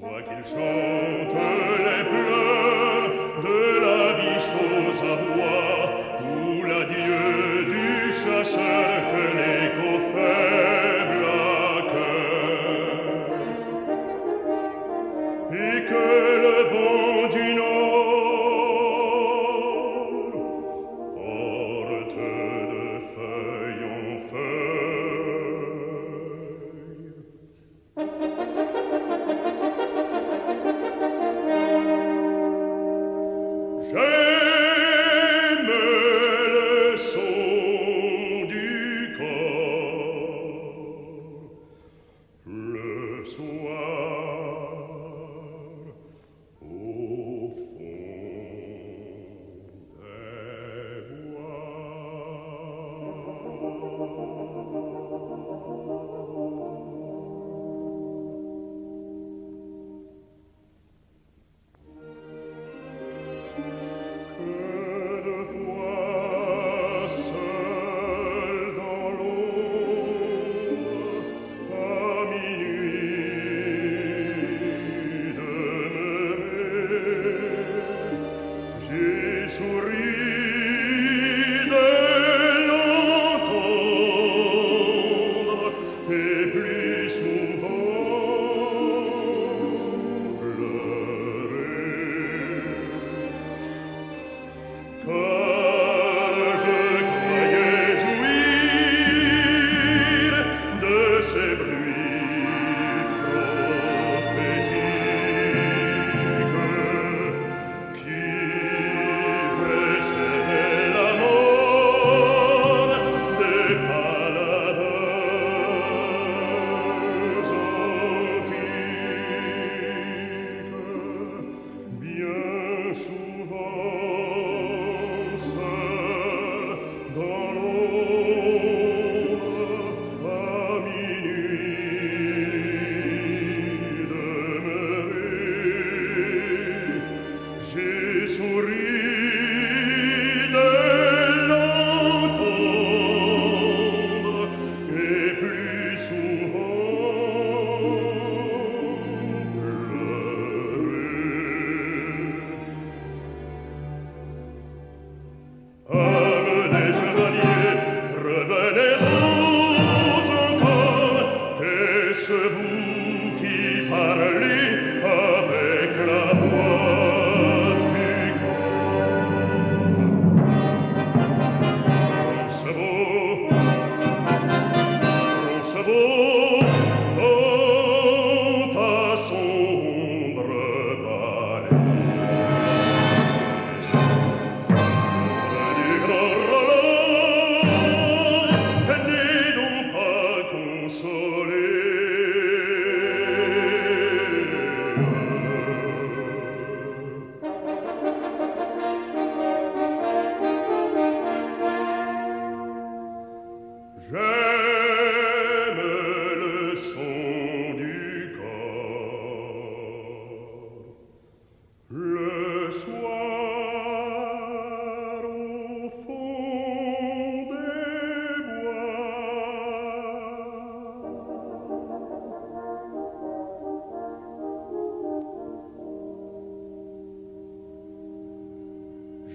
Toi qu'il chante les pleurs de la vie chose à boire, ou la Dieu du chasseur que les Oh.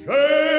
Shame!